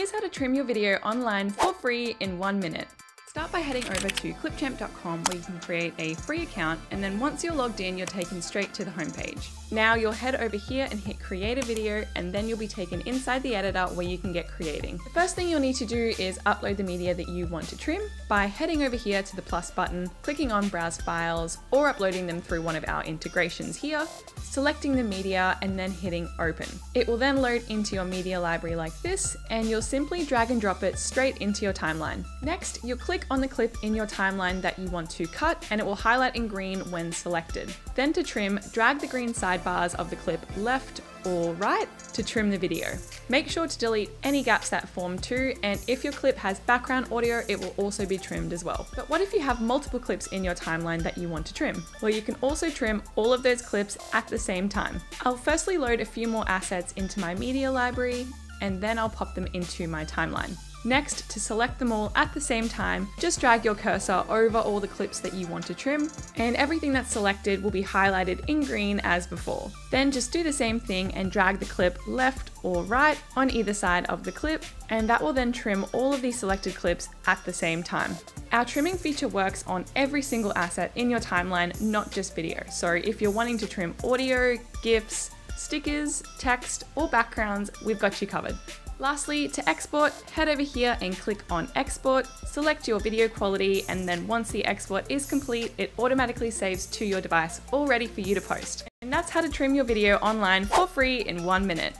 Here's how to trim your video online for free in one minute. Start by heading over to clipchamp.com where you can create a free account and then once you're logged in, you're taken straight to the homepage. Now you'll head over here and hit create a video and then you'll be taken inside the editor where you can get creating. The first thing you'll need to do is upload the media that you want to trim by heading over here to the plus button, clicking on browse files or uploading them through one of our integrations here, selecting the media and then hitting open. It will then load into your media library like this and you'll simply drag and drop it straight into your timeline. Next, you'll click on the clip in your timeline that you want to cut and it will highlight in green when selected. Then to trim, drag the green sidebars of the clip left or right to trim the video. Make sure to delete any gaps that form too, and if your clip has background audio, it will also be trimmed as well. But what if you have multiple clips in your timeline that you want to trim? Well, you can also trim all of those clips at the same time. I'll firstly load a few more assets into my media library, and then I'll pop them into my timeline. Next, to select them all at the same time, just drag your cursor over all the clips that you want to trim, and everything that's selected will be highlighted in green as before. Then just do the same thing and drag the clip left or right on either side of the clip, and that will then trim all of these selected clips at the same time. Our trimming feature works on every single asset in your timeline, not just video. So if you're wanting to trim audio, GIFs, stickers, text, or backgrounds, we've got you covered. Lastly, to export, head over here and click on export, select your video quality, and then once the export is complete, it automatically saves to your device all ready for you to post. And that's how to trim your video online for free in one minute.